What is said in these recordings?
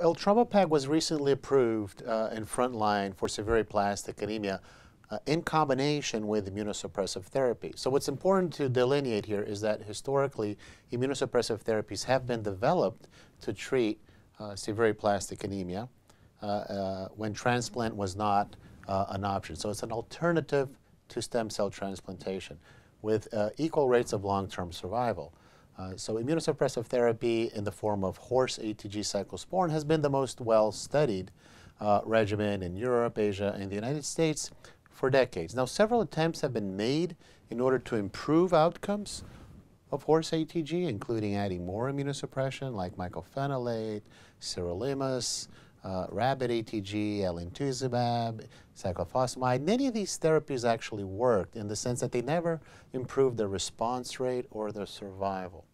Eltrombopag was recently approved uh, in frontline for severely-aplastic anemia uh, in combination with immunosuppressive therapy. So what's important to delineate here is that historically immunosuppressive therapies have been developed to treat uh, severely-aplastic anemia uh, uh, when transplant was not uh, an option. So it's an alternative to stem cell transplantation with equal rates of long-term survival. Uh, so immunosuppressive therapy in the form of horse ATG cyclosporin has been the most well-studied uh, regimen in Europe, Asia, and the United States for decades. Now, several attempts have been made in order to improve outcomes of horse ATG, including adding more immunosuppression like mycophenolate, sirolimus, uh, rabbit ATG, alemtuzumab, cyclophosphamide. Many of these therapies actually worked in the sense that they never improved the response rate or the survival.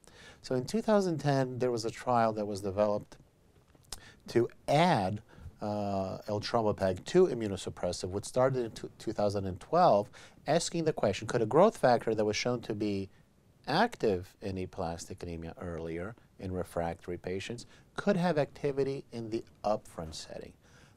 So in 2010, there was a trial that was developed to add uh, eltrombopag to immunosuppressive, which started in 2012, asking the question, could a growth factor that was shown to be active in aplastic anemia earlier in refractory patients could have activity in the upfront setting.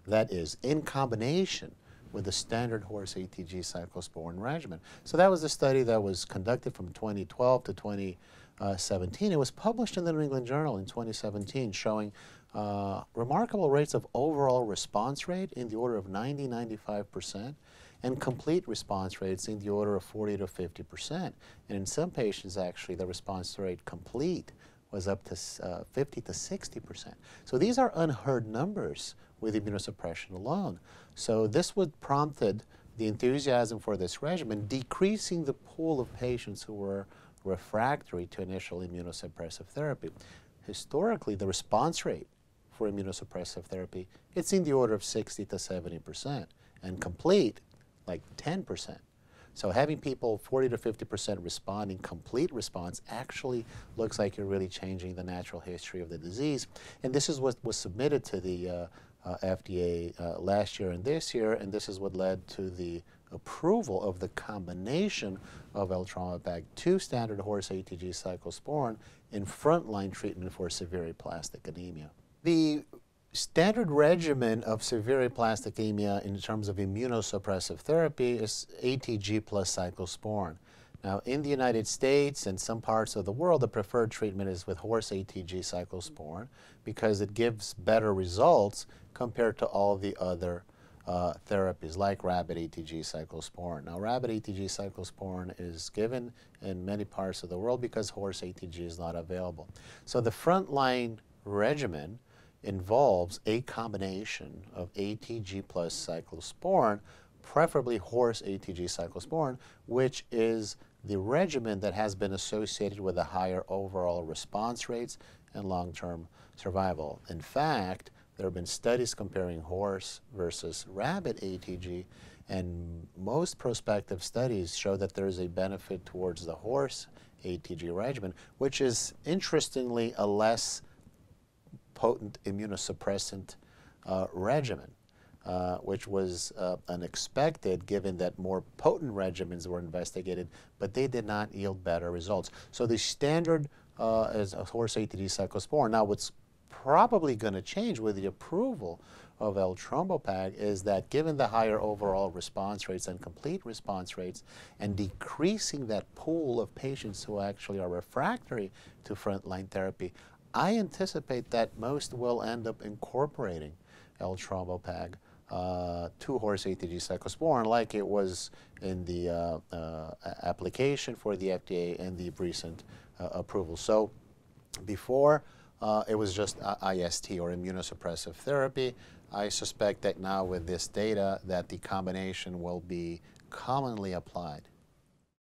That is, in combination with the standard horse ATG cyclosporin regimen. So that was a study that was conducted from 2012 to 2017. It was published in the New England Journal in 2017 showing uh, remarkable rates of overall response rate in the order of 90, 95%, and complete response rates in the order of 40 to 50%. And in some patients, actually, the response rate complete was up to uh, 50 to 60%. So these are unheard numbers with immunosuppression alone. So this would prompted the enthusiasm for this regimen, decreasing the pool of patients who were refractory to initial immunosuppressive therapy. Historically, the response rate for immunosuppressive therapy, it's in the order of 60 to 70%, and complete, like 10%. So having people 40 to 50% responding complete response actually looks like you're really changing the natural history of the disease. And this is what was submitted to the uh, uh, FDA uh, last year and this year, and this is what led to the approval of the combination of eltrombopag to standard horse ATG cyclosporin in frontline treatment for severe aplastic anemia. The standard regimen of severe aplastic anemia in terms of immunosuppressive therapy is ATG plus cyclosporin. Now, in the United States and some parts of the world, the preferred treatment is with horse ATG cyclosporin because it gives better results compared to all the other uh, therapies like rabbit ATG cyclosporin. Now, rabbit ATG cyclosporin is given in many parts of the world because horse ATG is not available. So the frontline regimen involves a combination of ATG plus cyclosporin, preferably horse ATG cyclosporin, which is the regimen that has been associated with a higher overall response rates and long-term survival. In fact, there have been studies comparing horse versus rabbit ATG, and most prospective studies show that there is a benefit towards the horse ATG regimen, which is interestingly a less potent immunosuppressant uh, regimen, uh, which was uh, unexpected given that more potent regimens were investigated, but they did not yield better results. So the standard uh, is a horse ATG cyclosporin. Now what's probably going to change with the approval of eltrombopag is that given the higher overall response rates and complete response rates and decreasing that pool of patients who actually are refractory to frontline therapy, I anticipate that most will end up incorporating eltrombopag uh, to horse ATG cyclosporin like it was in the uh, uh, application for the FDA and the recent uh, approval. So before uh, it was just IST or immunosuppressive therapy. I suspect that now with this data that the combination will be commonly applied